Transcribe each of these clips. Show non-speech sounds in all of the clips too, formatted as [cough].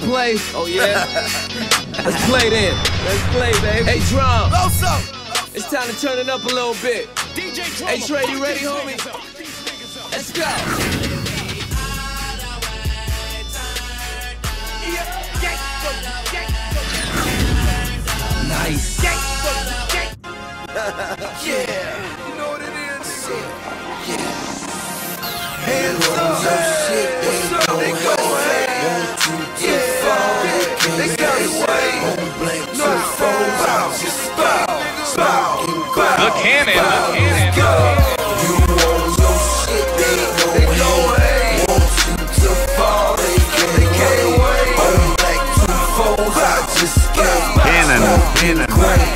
wanna play? Oh yeah? [laughs] Let's play then. Let's play, baby. Hey, drum. It's time to turn it up a little bit. dj Hey, Trey, you ready, homie? Let's go. Nice. Yeah, you know what it is? Yeah. Hands up. Shit, what's up? They foes, I just gave. Cannon, cannon.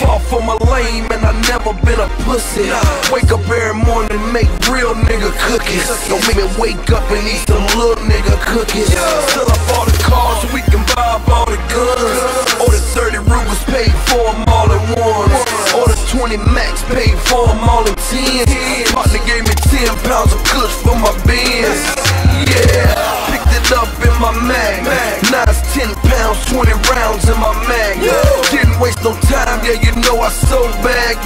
Fall for my lame, and I never been a pussy. Wake up every morning, make real nigga cookies. Don't make me wake up and eat some little nigga cookies. Sell up all the cars we can buy up all the guns. Order 30 Rugers, paid for them all at once. Order 20 Max, paid for them all in 10. Partner gave me 10 pounds of kush for my bins. Yeah, you know I so bag.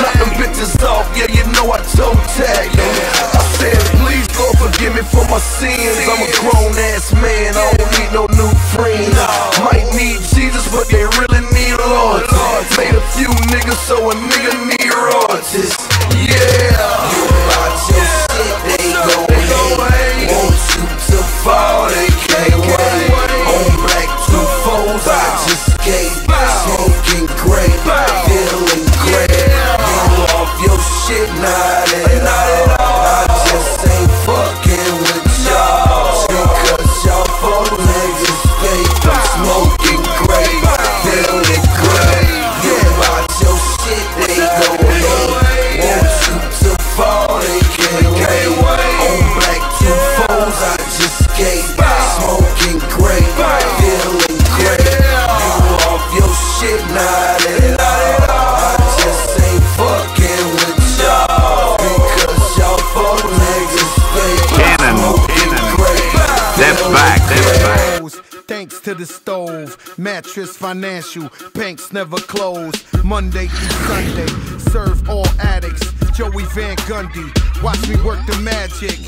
Knock them bitches off, yeah, you know I toe tag. I said, please, Lord, forgive me for my sins. I'm a grown ass man, I don't need no new friends. Might need Jesus, but they really need Lord. Made a few niggas, so a nigga need royalties. Yeah, clothes, Thanks to the stove, mattress financial, banks never close. Monday through Sunday, serve all addicts. Joey Van Gundy, watch me work the magic.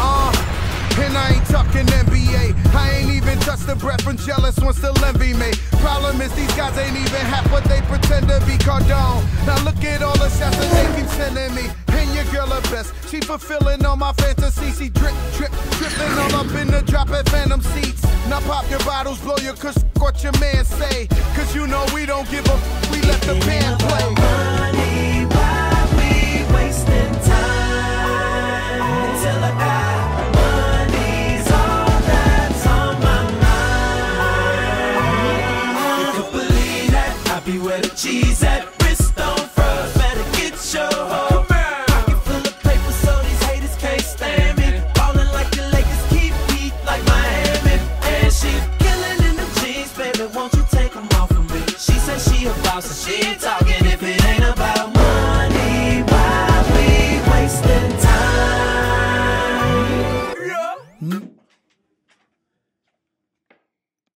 Uh, and I ain't talking NBA. I ain't even touched the breath from jealous one still envy me. Problem is these guys ain't even half what they pretend to be Cardone. Now look at all the shots that they keep sending me. Best. She fulfilling all my fantasies. She drip, drip, dripping all up in the drop at Phantom seats. Now pop your bottles, blow your kush, what your man say. Cause you know we don't give a f- we let the band play. Money, why we wasting time that's a and she ain't talking